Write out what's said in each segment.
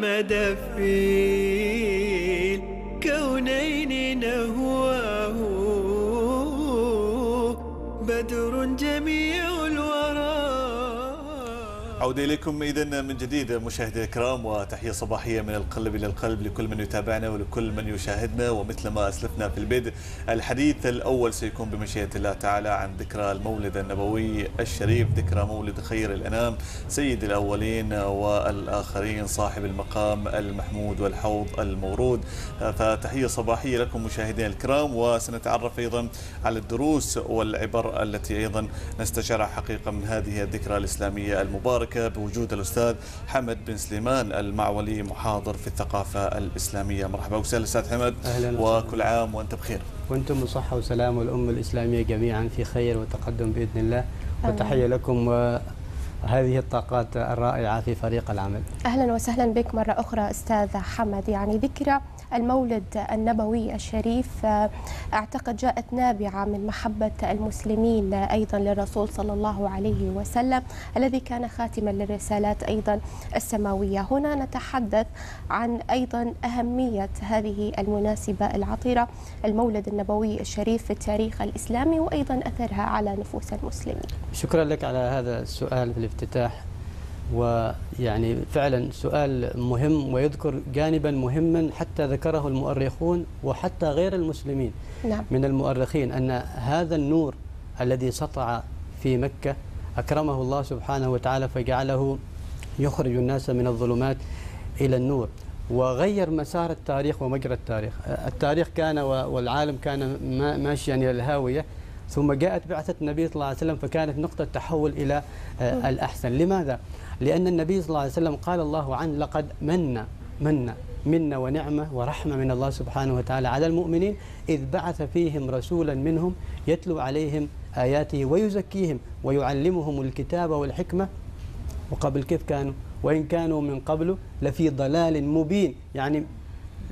مدى في عودة إليكم إذا من جديد مشاهدينا الكرام وتحية صباحية من القلب إلى القلب لكل من يتابعنا ولكل من يشاهدنا. ومثل ما أسلفنا في البدء الحديث الأول سيكون بمشيئة الله تعالى عن ذكرى المولد النبوي الشريف ذكرى مولد خير الأنام سيد الأولين والآخرين صاحب المقام المحمود والحوض المورود. فتحية صباحية لكم مشاهدينا الكرام وسنتعرف أيضا على الدروس والعبر التي أيضا نستشعرها حقيقة من هذه الذكرى الإسلامية المباركة. بوجود الأستاذ حمد بن سليمان المعولي محاضر في الثقافة الإسلامية. مرحبا وسهلا أستاذ حمد أهلا وكل عام وأنت بخير. وأنتم بصحة وسلام والأمة الإسلامية جميعا في خير وتقدم بإذن الله. وتحية لكم وهذه الطاقات الرائعة في فريق العمل. أهلا وسهلا بك مرة أخرى أستاذ حمد. يعني ذكرى المولد النبوي الشريف أعتقد جاءت نابعة من محبة المسلمين أيضا للرسول صلى الله عليه وسلم الذي كان خاتما للرسالات أيضا السماوية. هنا نتحدث عن أيضا أهمية هذه المناسبة العطرة المولد النبوي الشريف في التاريخ الإسلامي وأيضا أثرها على نفوس المسلمين. شكرا لك على هذا السؤال في الافتتاح. ويعني فعلا سؤال مهم ويذكر جانبا مهما حتى ذكره المؤرخون وحتى غير المسلمين نعم. من المؤرخين أن هذا النور الذي سطع في مكة أكرمه الله سبحانه وتعالى فجعله يخرج الناس من الظلمات إلى النور وغير مسار التاريخ ومجرى التاريخ. التاريخ كان والعالم كان ما- ماشيا إلى الهاوية ثم جاءت بعثة النبي صلى الله عليه وسلم فكانت نقطة تحول إلى آه، الأحسن. لماذا؟ لأن النبي صلى الله عليه وسلم قال الله عنه لقد من من منا ونعمة ورحمة من الله سبحانه وتعالى على المؤمنين إذ بعث فيهم رسولا منهم يتلو عليهم آياته ويزكيهم ويعلمهم الكتاب والحكمة. وقبل كيف كانوا؟ وإن كانوا من قبل لفي ضلال مبين. يعني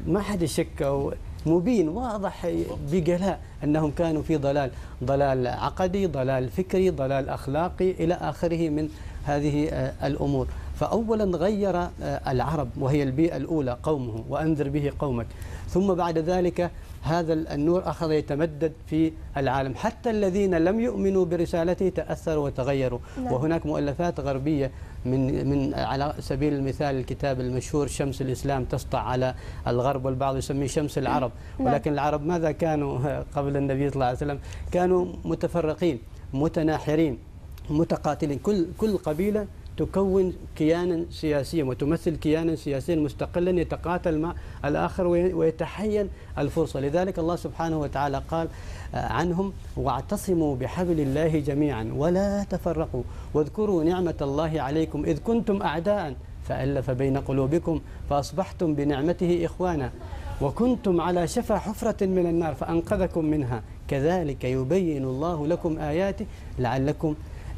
ما حد شك أو مبين واضح بجلاء أنهم كانوا في ضلال ضلال عقدي ضلال فكري ضلال أخلاقي إلى آخره من هذه آه، الأمور. فأولا غير آه، العرب وهي البيئة الأولى قومه وأنذر به قومك. ثم بعد ذلك هذا النور أخذ يتمدد في العالم. حتى الذين لم يؤمنوا برسالته تأثروا وتغيروا. نعم. وهناك مؤلفات غربية من من على سبيل المثال الكتاب المشهور شمس الإسلام تسطع على الغرب والبعض يسميه شمس العرب. نعم. ولكن العرب ماذا كانوا؟ قبل النبي صلى الله عليه وسلم كانوا متفرقين متناحرين. متقاتلين. كل كل قبيلة تكون كيانا سياسيا وتمثل كيانا سياسيا مستقلا يتقاتل مع الآخر وي- ويتحين الفرصة. لذلك الله سبحانه وتعالى قال آه، عنهم واعتصموا بحبل الله جميعا ولا تفرقوا. واذكروا نعمة الله عليكم إذ كنتم أعداء فألف بين قلوبكم فأصبحتم بنعمته إخوانا. وكنتم على شفا حفرة من النار فأنقذكم منها. كذلك يبين الله لكم آياته لعلكم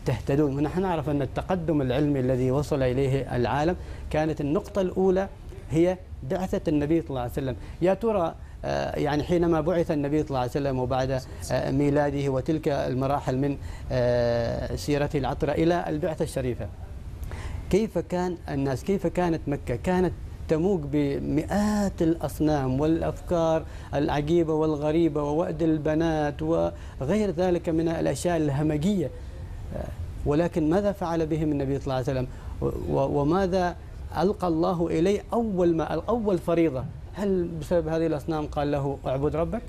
تهتدون. ونحن نعرف أن التقدم العلمي الذي وصل إليه العالم كانت النقطة الأولى هي بعثة النبي صلى الله عليه وسلم. يا ترى آه، يعني حينما بعث النبي صلى الله عليه وسلم وبعد آه، ميلاده وتلك المراحل من آه، سيرته العطرة إلى البعثة الشريفة كيف كان الناس كيف كانت مكة؟ كانت تموج بمئات الأصنام والأفكار العجيبة والغريبة ووأد البنات وغير ذلك من الأشياء الهمجية. ولكن ماذا فعل بهم النبي صلى الله عليه وسلم؟ وماذا ألقى الله إليه أول ما أول فريضة؟ هل بسبب هذه الأصنام قال له اعبد ربك؟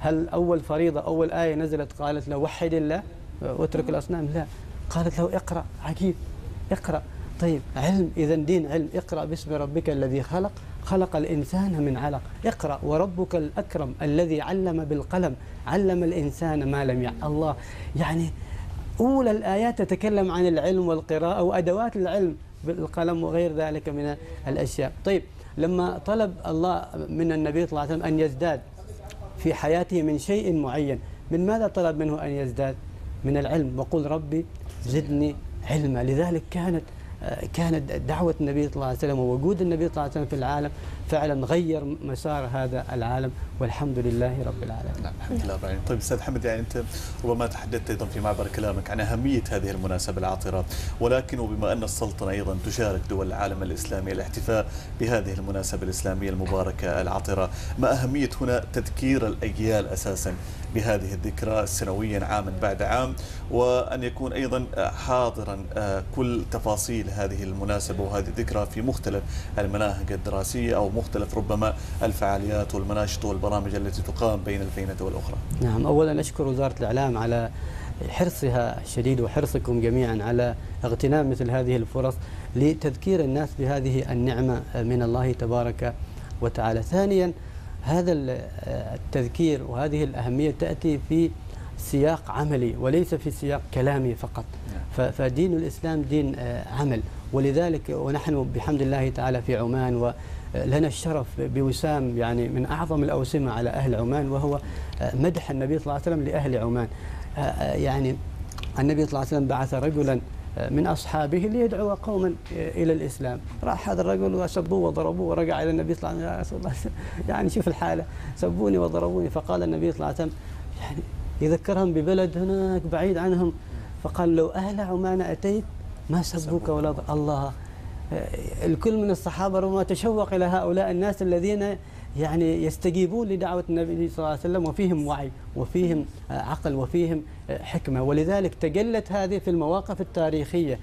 هل أول فريضة أول آية نزلت قالت له وحد الله؟ واترك الأصنام. لا. قالت له اقرأ عجيب. اقرأ. طيب علم. إذا دين علم. اقرأ باسم ربك الذي خلق. خلق الإنسان من علق. اقرأ. وربك الأكرم الذي علم بالقلم. علم الإنسان ما لم يعلم الله. يعني أولى الآيات تتكلم عن العلم والقراءة وأدوات العلم بالقلم وغير ذلك من الأشياء. طيب لما طلب الله من النبي صلى الله عليه وسلم أن يزداد في حياته من شيء معين من ماذا طلب منه أن يزداد؟ من العلم. وقل ربي زدني علما. لذلك كانت كانت دعوة النبي صلى الله عليه وسلم ووجود النبي صلى الله عليه وسلم في العالم فعلا غير مسار هذا العالم. والحمد لله رب العالمين. نعم الحمد لله رب العالمين. طيب أستاذ حمد يعني أنت ربما تحدثت أيضا في معبر كلامك عن أهمية هذه المناسبة العاطرة ولكن وبما أن السلطنة أيضا تشارك دول العالم الإسلامي الاحتفاء بهذه المناسبة الإسلامية المباركة العاطرة ما أهمية هنا تذكير الأجيال أساسا بهذه الذكرى سنويا عاما بعد عام وأن يكون أيضا حاضرا آه، كل تفاصيل هذه المناسبة وهذه الذكرى في مختلف المناهج الدراسية أو مختلف ربما الفعاليات والمناشط والبرامج. التي تقام بين الفينة والأخرى. نعم أولا أشكر وزارة الإعلام على حرصها الشديد وحرصكم جميعا على اغتنام مثل هذه الفرص لتذكير الناس بهذه النعمة من الله تبارك وتعالى. ثانيا هذا ال- التذكير وهذه الأهمية تأتي في سياق عملي وليس في سياق كلامي فقط. ف- فدين الإسلام دين آه، عمل. ولذلك ونحن بحمد الله تعالى في عمان ولنا الشرف بوسام يعني من أعظم الأوسمة على أهل عمان وهو مدح النبي صلى الله عليه وسلم لأهل عمان. آه، آه، يعني النبي صلى الله عليه وسلم بعث رجلا آه، من أصحابه ليدعو قوما إلى الإسلام. راح هذا الرجل وسبوه وضربوه ورجع إلى النبي صلى الله عليه وسلم. يعني شوف الحالة سبوني وضربوني. فقال النبي صلى الله عليه وسلم يعني يذكرهم ببلد هناك بعيد عنهم فقال لو أهل عمان أتيت ما سبوك ولا الله الكل من الصحابة ربما تشوق إلى هؤلاء الناس الذين يعني يستجيبون لدعوة النبي صلى الله عليه وسلم وفيهم وعي وفيهم عقل وفيهم حكمة. ولذلك تجلت هذه في المواقف التاريخية.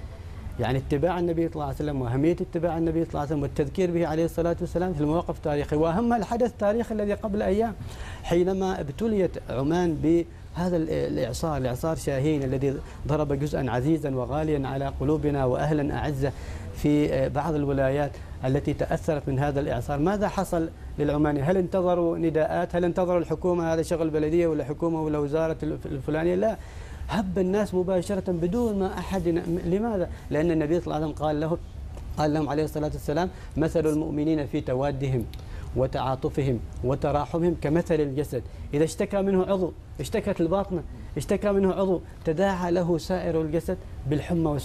يعني اتباع النبي صلى الله عليه وسلم وأهمية اتباع النبي صلى الله عليه وسلم والتذكير به عليه الصلاة والسلام في المواقف التاريخية. وأهم الحدث التاريخي الذي قبل أيام حينما ابتليت عمان بهذا ال- الإعصار الإعصار شاهين الذي ضرب جزءا عزيزا وغاليا على قلوبنا واهلا اعزه في آه، بعض الولايات التي تأثرت من هذا الإعصار. ماذا حصل للعماني؟ هل انتظروا نداءات؟ هل انتظروا الحكومة هذا شغل بلدية ولا حكومة ولا وزارة الف- الفلانية؟ لا. هب الناس مباشرة بدون ما أحد لماذا؟ لأن النبي صلى الله عليه وسلم قال له قال لهم عليه الصلاة والسلام مثل المؤمنين في توادهم. وتعاطفهم وتراحمهم كمثل الجسد. إذا اشتكى منه عضو اشتكت الباطنة اشتكى منه عضو تداعى له سائر الجسد بالحمى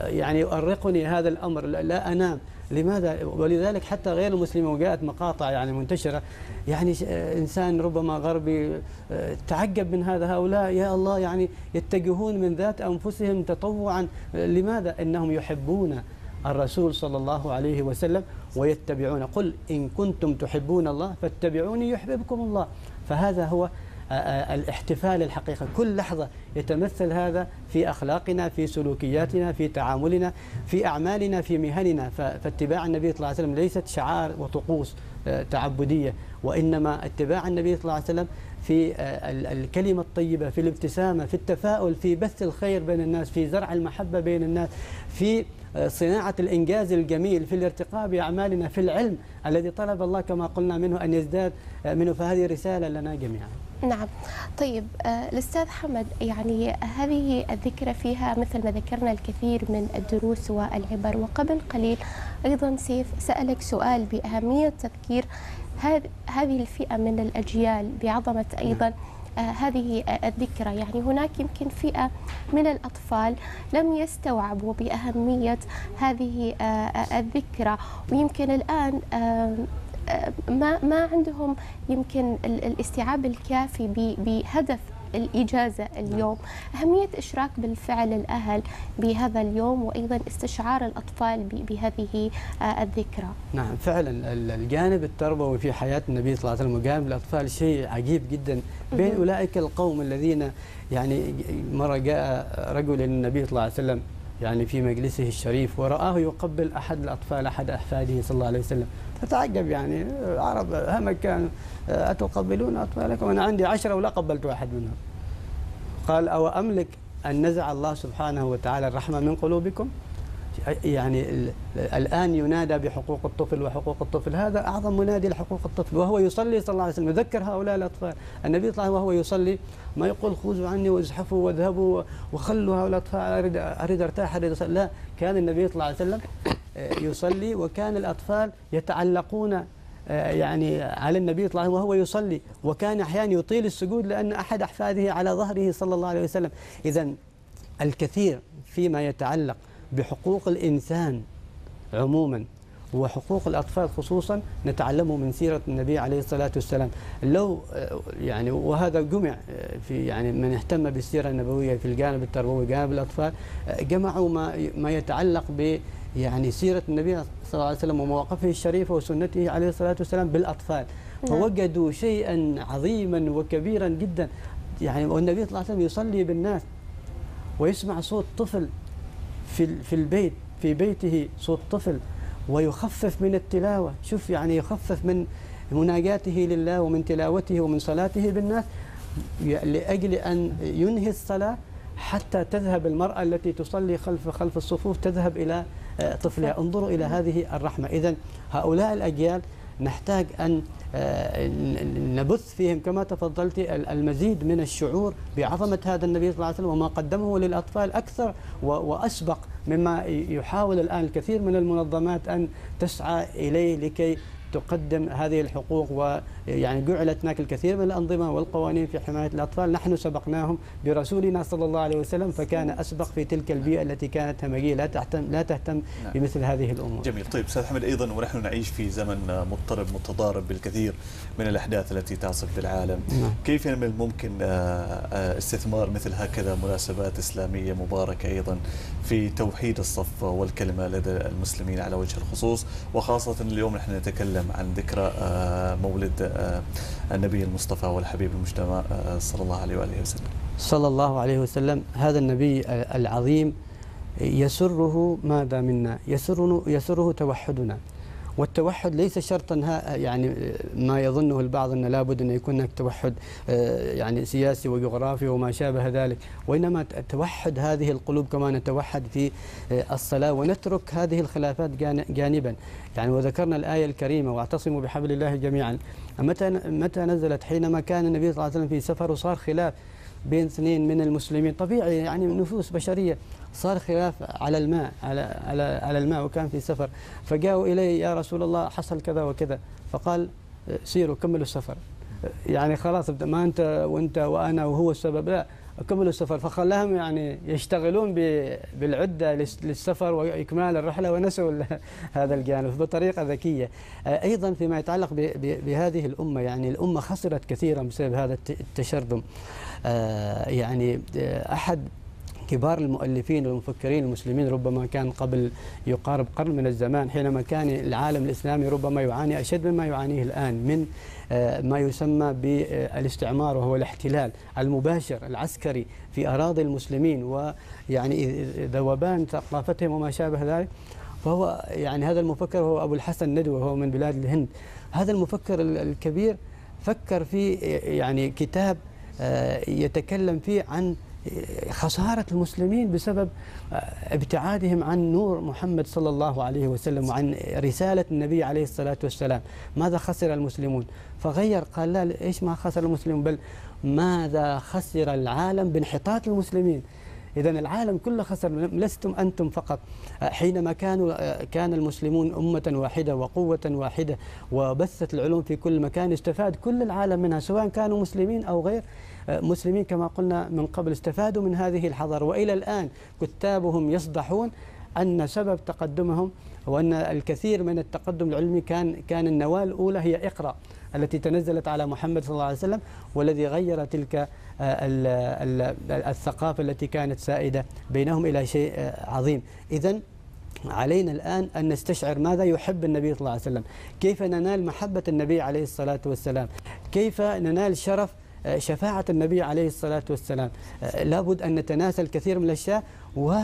يعني يؤرقني هذا الأمر لا أنام. لماذا؟ ولذلك حتى غير المسلمين وجاءت مقاطع يعني منتشرة يعني إنسان ربما غربي آه، تعجب من هذا هؤلاء يا الله يعني يتجهون من ذات أنفسهم تطوعا. لماذا؟ إنهم يحبون الرسول صلى الله عليه وسلم ويتبعون. قل إن كنتم تحبون الله فاتبعوني يحببكم الله. فهذا هو آه، آه، الاحتفال الحقيقة كل لحظة يتمثل هذا في أخلاقنا في سلوكياتنا في تعاملنا في أعمالنا في مهننا. فاتباع النبي صلى الله عليه وسلم ليست شعار وطقوس آه، تعبدية. وإنما اتباع النبي صلى الله عليه وسلم في ال- الكلمة الطيبة في الابتسامة في التفاؤل في بث الخير بين الناس في زرع المحبة بين الناس في صناعة الإنجاز الجميل في الارتقاء بأعمالنا في العلم الذي طلب الله كما قلنا منه أن يزداد منه فهذه رسالة لنا جميعا. نعم. طيب آه، الأستاذ حمد يعني هذه الذكرى فيها مثل ما ذكرنا الكثير من الدروس والعبر. وقبل قليل أيضا سيف سألك سؤال بأهمية تذكير هذ- هذه الفئة من الأجيال بعظمة أيضا آه، هذه آه، الذكرى. يعني هناك يمكن فئة من الأطفال لم يستوعبوا بأهمية هذه آه، آه، الذكرى. ويمكن الآن ما ما عندهم يمكن ال- الاستيعاب الكافي بهدف الإجازة اليوم. أهمية إشراك بالفعل الأهل بهذا اليوم وأيضا استشعار الأطفال بهذه آه، الذكرى. نعم فعلا ال- الجانب التربوي في حياة النبي صلى الله عليه وسلم وجانب الأطفال شيء عجيب جدا. بين. أولئك القوم الذين يعني مرة جاء رجل إلى النبي صلى الله عليه وسلم يعني في مجلسه الشريف ورآه يقبل أحد الأطفال أحد أحفاده صلى الله عليه وسلم. فتعجب يعني العرب هم كانوا أتقبلون أطفالكم؟ أنا عندي عشرة ولا قبلت واحد منهم. قال أو أملك أن نزع الله سبحانه وتعالى الرحمة من قلوبكم؟ يعني ال- الآن ينادى بحقوق الطفل وحقوق الطفل. هذا أعظم منادي لحقوق الطفل. وهو يصلي صلى الله عليه وسلم. يذكر هؤلاء الأطفال. النبي صلى الله عليه وسلم وهو يصلي ما يقول خذوا عني وازحفوا واذهبوا وخلوا هؤلاء الأطفال. أريد, أريد أرتاح أريد أصلي. لا. كان النبي صلى الله عليه وسلم آه، يصلي وكان الأطفال يتعلقون آه، يعني على النبي صلى الله عليه وسلم وهو يصلي. وكان أحيانا يطيل السجود لأن أحد أحفاده على ظهره صلى الله عليه وسلم. إذا الكثير فيما يتعلق بحقوق الإنسان عموما وحقوق الأطفال خصوصا نتعلمه من سيرة النبي عليه الصلاة والسلام. لو يعني وهذا جمع في يعني من اهتم بالسيرة النبوية في الجانب التربوي جانب الأطفال جمعوا ما ما يتعلق ب يعني سيرة النبي صلى الله عليه وسلم ومواقفه الشريفة وسنته عليه الصلاة والسلام بالأطفال. نعم. فوجدوا شيئا عظيما وكبيرا جدا. يعني والنبي صلى الله عليه وسلم يصلي بالناس ويسمع صوت طفل في في البيت في بيته صوت طفل ويخفف من التلاوة. شوف يعني يخفف من مناجاته لله ومن تلاوته ومن صلاته بالناس لأجل أن ينهي الصلاة حتى تذهب المرأة التي تصلي خلف خلف الصفوف تذهب إلى آه، طفلها. انظروا إلى هذه الرحمة. إذا هؤلاء الأجيال نحتاج أن آه، نبث فيهم كما تفضلت ال- المزيد من الشعور بعظمة هذا النبي صلى الله عليه وسلم وما قدمه للأطفال أكثر وأسبق مما يحاول الآن الكثير من المنظمات أن تسعى إليه لكي تقدم هذه الحقوق ويعني جعلت هناك الكثير من الأنظمة والقوانين في حماية الأطفال. نحن سبقناهم برسولنا صلى الله عليه وسلم فكان أسبق في تلك البيئة التي كانت همجية لا تهتم لا تهتم نعم. بمثل هذه الأمور. جميل. طيب أستاذ أحمد أيضا ونحن نعيش في زمن مضطرب متضارب بالكثير من الأحداث التي تعصف بالعالم. نعم. كيف من الممكن آه، آه، استثمار مثل هكذا مناسبات إسلامية مباركة أيضا في توحيد الصف والكلمة لدى المسلمين على وجه الخصوص؟ وخاصة اليوم نحن نتكلم عن ذكرى آه، مولد آه، النبي المصطفى والحبيب المجتمع آه، صلى الله عليه وآله وسلم. صلى الله عليه وسلم. هذا النبي العظيم يسره ماذا منا؟ يسرنا يسره توحدنا. والتوحد ليس شرطا يعني ما يظنه البعض ان لابد أن يكون هناك توحد آه، يعني سياسي وجغرافي وما شابه ذلك. وإنما ت- توحد هذه القلوب كما نتوحد في آه، الصلاة ونترك هذه الخلافات جان- جانبا. يعني وذكرنا الآية الكريمة واعتصموا بحبل الله جميعا. متى متى نزلت؟ حينما كان النبي صلى الله عليه وسلم في سفر وصار خلاف بين اثنين من المسلمين. طبيعي يعني نفوس بشرية. صار خلاف على الماء على على على الماء وكان في سفر. فجاءوا اليه يا رسول الله حصل كذا وكذا. فقال سيروا كملوا السفر. يعني خلاص ما أنت وأنت وأنا وهو السبب. لا كملوا السفر. فخلاهم يعني يشتغلون بالعدة للس- للسفر وإكمال الرحلة ونسوا هذا الجانب بطريقة ذكية. آه، أيضا فيما يتعلق بهذه الأمة يعني الأمة خسرت كثيرا بسبب هذا الت- التشرذم. آه، يعني آه، أحد كبار المؤلفين والمفكرين المسلمين ربما كان قبل يقارب قرن من الزمان حينما كان العالم الإسلامي ربما يعاني أشد مما يعانيه الآن من آه، ما يسمى بالاستعمار وهو الاحتلال المباشر العسكري في أراضي المسلمين ويعني ذوبان ثقافتهم وما شابه ذلك. فهو يعني هذا المفكر هو أبو الحسن ندوة وهو من بلاد الهند. هذا المفكر ال- الكبير فكر في يعني كتاب آه، يتكلم فيه عن خسارة المسلمين بسبب ابتعادهم عن نور محمد صلى الله عليه وسلم وعن رسالة النبي عليه الصلاة والسلام. ماذا خسر المسلمون؟ فغير قال لا إيش ما خسر المسلمون؟ بل ماذا خسر العالم بانحطاط المسلمين؟ إذا العالم كله خسر لستم أنتم فقط. حينما كانوا كان المسلمون أمة واحدة وقوة واحدة وبثت العلوم في كل مكان استفاد كل العالم منها سواء كانوا مسلمين أو غير. مسلمين كما قلنا من قبل استفادوا من هذه الحضارة. وإلى الآن كتابهم يصدحون أن سبب تقدمهم وأن الكثير من التقدم العلمي كان كان النواة الأولى هي اقرأ التي تنزلت على محمد صلى الله عليه وسلم والذي غير تلك آه، ال- ال- الثقافة التي كانت سائدة بينهم إلى شيء آه، عظيم. إذا علينا الآن أن نستشعر ماذا يحب النبي صلى الله عليه وسلم. كيف ننال محبة النبي عليه الصلاة والسلام؟ كيف ننال شرف شفاعة النبي عليه الصلاة والسلام. آه، لابد أن نتناسى الكثير من الأشياء و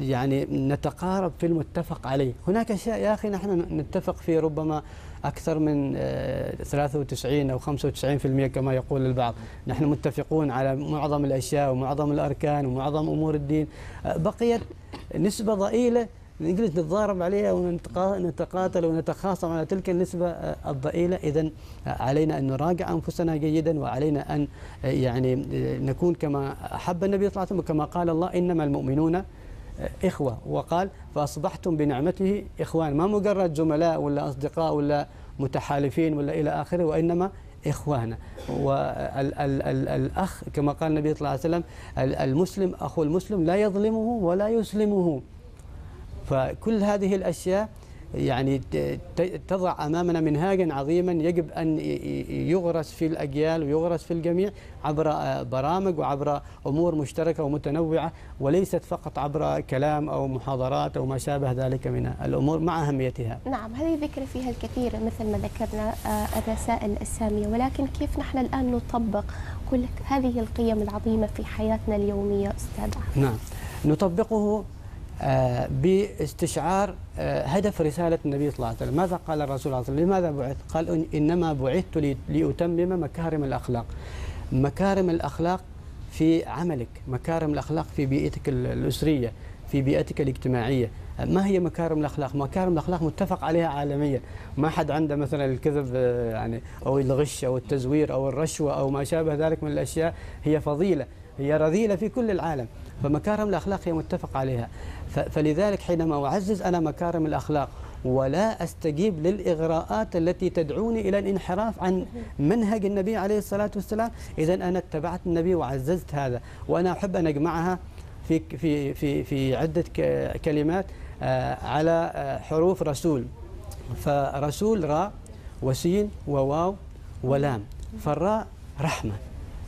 يعني نتقارب في المتفق عليه. هناك أشياء يا أخي نحن نتفق في ربما أكثر من آه، 93 أو 95% كما يقول البعض. نحن متفقون على معظم الأشياء ومعظم الأركان ومعظم أمور الدين. آه، بقيت نسبة ضئيلة نجلس نتضارب عليها ونتقاتل ونتخاصم على تلك النسبة آه، الضئيلة. إذا علينا أن نراجع أنفسنا جيدا وعلينا أن آه، يعني آه، نكون كما أحب النبي صلى الله عليه وسلم كما قال الله إنما المؤمنون آه، إخوة. وقال فأصبحتم بنعمته إخوان. ما مجرد زملاء ولا أصدقاء ولا متحالفين ولا إلى آخره وإنما إخوانا والأخ كما قال النبي صلى الله عليه وسلم ال- المسلم أخو المسلم لا يظلمه ولا يسلمه. فكل هذه الأشياء يعني تضع أمامنا منهاجا عظيما يجب أن يغرس في الأجيال ويغرس في الجميع عبر آه، برامج وعبر أمور مشتركة ومتنوعة وليست فقط عبر كلام أو محاضرات أو ما شابه ذلك من الأمور مع أهميتها. نعم هذه ذكر فيها الكثير مثل ما ذكرنا آه، الرسائل السامية ولكن كيف نحن الآن نطبق كل هذه القيم العظيمة في حياتنا اليومية أستاذ أحمد نعم نطبقه باستشعار آه، هدف رسالة النبي صلى الله عليه وسلم. ماذا قال الرسول صلى الله عليه وسلم؟ لماذا بعث قال إن- إنما بعثت لأتمم مكارم الأخلاق. مكارم الأخلاق في عملك مكارم الأخلاق في بيئتك ال- الأسرية في بيئتك الاجتماعية. ما هي مكارم الأخلاق؟ مكارم الأخلاق متفق عليها عالميا. ما حد عنده مثلا الكذب آه، يعني أو الغش أو التزوير أو الرشوة أو ما شابه ذلك من الأشياء. هي فضيلة هي رذيلة في كل العالم. فمكارم الأخلاق هي متفق عليها. فلذلك حينما أعزز أنا مكارم الأخلاق ولا أستجيب للإغراءات التي تدعوني إلى الانحراف عن منهج النبي عليه الصلاة والسلام إذا أنا اتبعت النبي وعززت هذا وأنا أحب أن أجمعها في في في في عدة كلمات آه، على آه، حروف رسول. فرسول راء وسين وواو ولام. فالراء رحمة.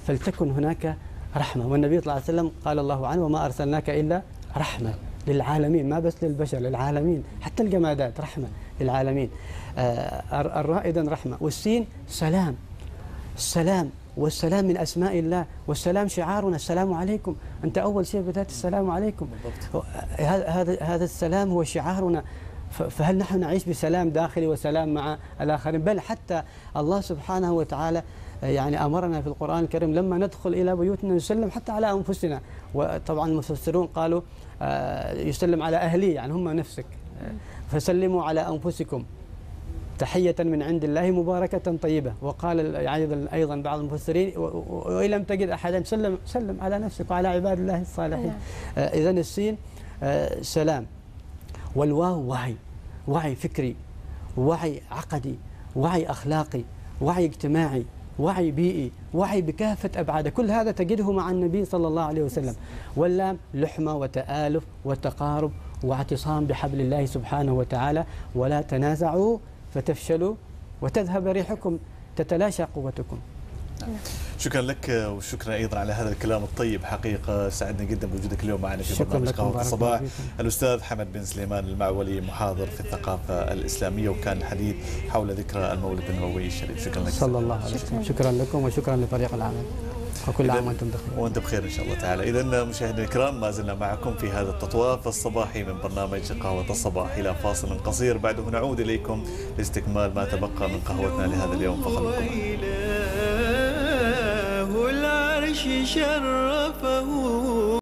فلتكن هناك رحمة. والنبي صلى الله عليه وسلم قال الله عنه وما أرسلناك إلا رحمة للعالمين. ما بس للبشر للعالمين. حتى الجمادات رحمة للعالمين. آه، الر- الراء إذن رحمة. والسين سلام. السلام والسلام من أسماء الله. والسلام شعارنا. السلام عليكم. أنت أول شيء بدأت السلام عليكم. هذا هذا هذا السلام هو شعارنا. فهل نحن نعيش بسلام داخلي وسلام مع الآخرين؟ بل حتى الله سبحانه وتعالى يعني أمرنا في القرآن الكريم لما ندخل إلى بيوتنا نسلم حتى على أنفسنا. وطبعا المفسرون قالوا آه، يسلم على أهلي يعني هم نفسك. فسلموا على أنفسكم. تحية من عند الله مباركة طيبة. وقال ال- أيضا بعض المفسرين وإن لم تجد أحدا سلم سلم على نفسك وعلى عباد الله الصالحين. آه إذا السين آه سلام. والواو وعي وعي فكري. وعي عقدي. وعي أخلاقي. وعي اجتماعي. وعي بيئي وعي بكافة أبعاده. كل هذا تجده مع النبي صلى الله عليه وسلم. واللام لحمة وتآلف وتقارب واعتصام بحبل الله سبحانه وتعالى ولا تنازعوا فتفشلوا وتذهب ريحكم تتلاشى قوتكم. شكرا لك وشكرا أيضا على هذا الكلام الطيب. حقيقة سعدنا جدا بوجودك اليوم معنا في برنامج قهوة الصباح. الأستاذ حمد بن سليمان المعولي محاضر في الثقافة الإسلامية وكان الحديث حول ذكرى المولد النبوي الشريف. شكرا لك. صلى الله عليه وسلم. شكرا. لكم وشكرا لفريق العمل. وكل عام وأنتم بخير. وأنت بخير إن شاء الله تعالى. اذا مشاهدينا الكرام ما زلنا معكم في هذا التطواف الصباحي من برنامج قهوة الصباح. إلى فاصل قصير. بعده نعود إليكم لاستكمال ما تبقى من قهوتنا لهذا اليوم. فخلوكم معنا. وإله العرش شرفه